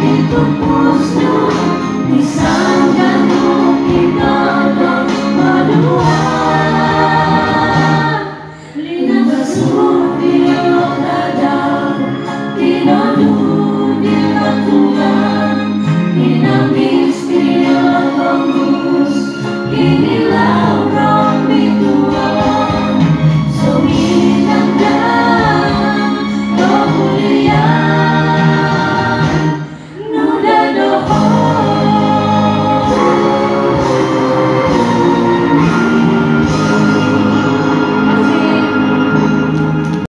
vida puso, mi sangre